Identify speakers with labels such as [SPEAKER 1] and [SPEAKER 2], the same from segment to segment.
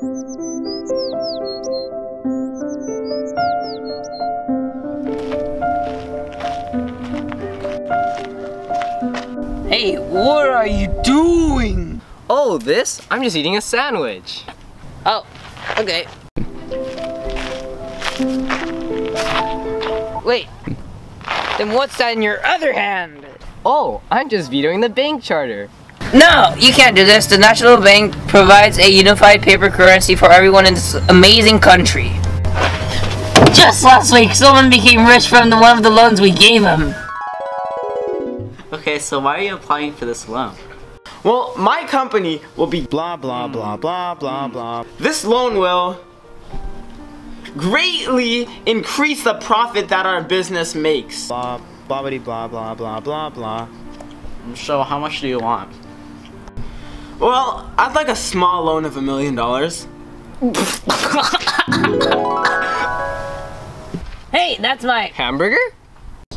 [SPEAKER 1] Hey, what are you doing?
[SPEAKER 2] Oh, this? I'm just eating a sandwich.
[SPEAKER 1] Oh, okay. Wait, then what's that in your other hand?
[SPEAKER 2] Oh, I'm just vetoing the bank charter.
[SPEAKER 1] No, you can't do this. The National Bank provides a unified paper currency for everyone in this amazing country. Just last week, someone became rich from the, one of the loans we gave him.
[SPEAKER 3] Okay, so why are you applying for this loan?
[SPEAKER 4] Well, my company will be
[SPEAKER 5] Blah blah blah blah blah blah.
[SPEAKER 4] This loan will greatly increase the profit that our business makes.
[SPEAKER 5] Blah blah blah blah blah blah blah.
[SPEAKER 3] So how much do you want?
[SPEAKER 4] Well, I'd like a small loan of a million dollars.
[SPEAKER 1] Hey, that's my.
[SPEAKER 2] Hamburger?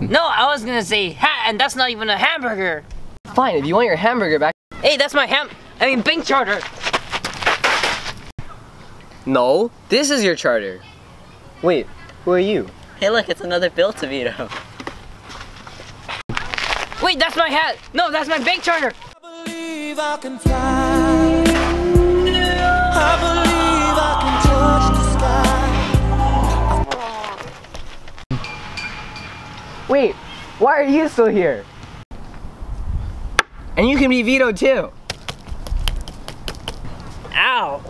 [SPEAKER 1] No, I was gonna say hat, and that's not even a hamburger.
[SPEAKER 2] Fine, if you want your hamburger back.
[SPEAKER 1] Hey, that's my ham. I mean, bank charter.
[SPEAKER 2] No, this is your charter. Wait, who are you?
[SPEAKER 3] Hey look, it's another bill to veto.
[SPEAKER 1] Wait, that's my hat. No, that's my bank charter.
[SPEAKER 6] Believe I can fly. I believe I can touch the sky.
[SPEAKER 2] Wait, why are you still here? And you can be vetoed too.
[SPEAKER 1] Ow.